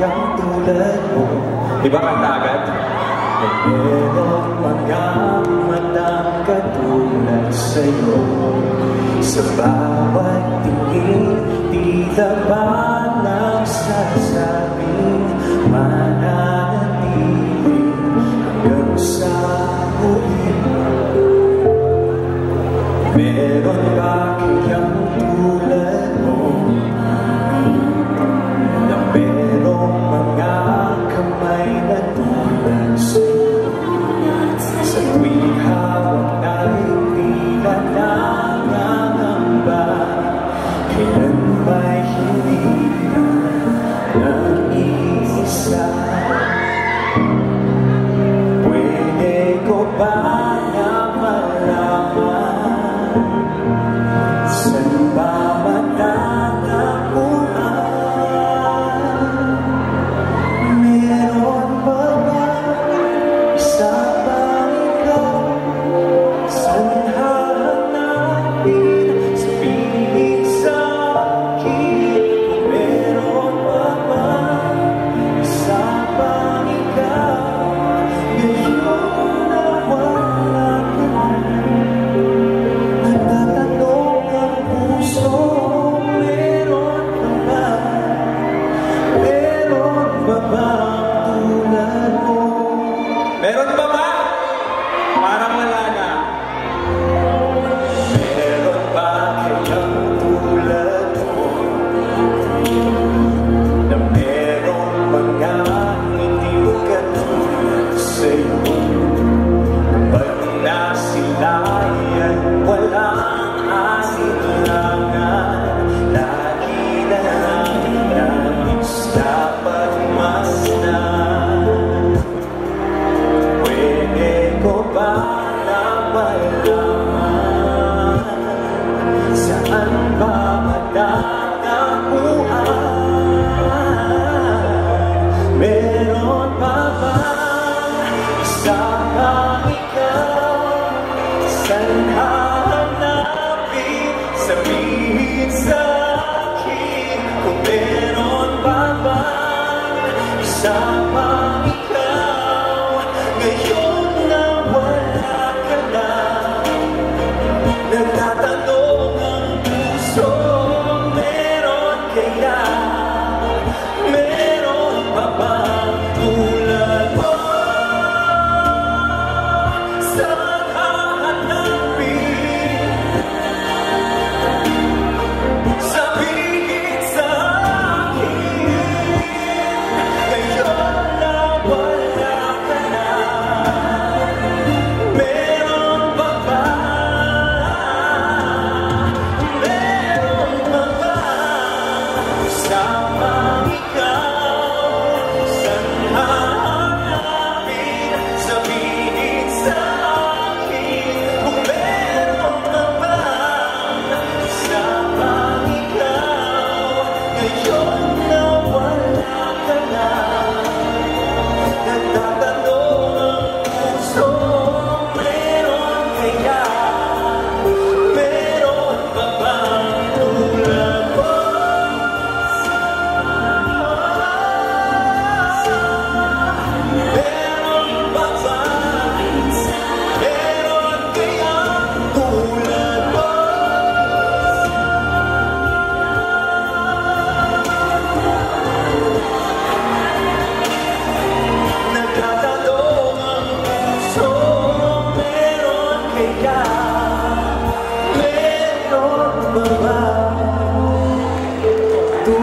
kayang tulad mo Di ba kanta agad? Meron mga manang katulad sa'yo Sa bawat tingin, tila ba nagsasabing Mananatili hanggang sa huli Meron ba you. Saan ikaw, saan hanapin, sabihin sa akin Kung meron pa ba,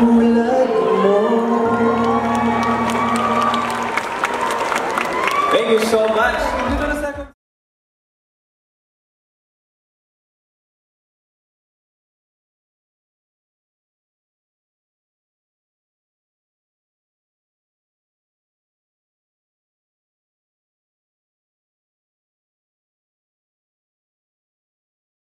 love.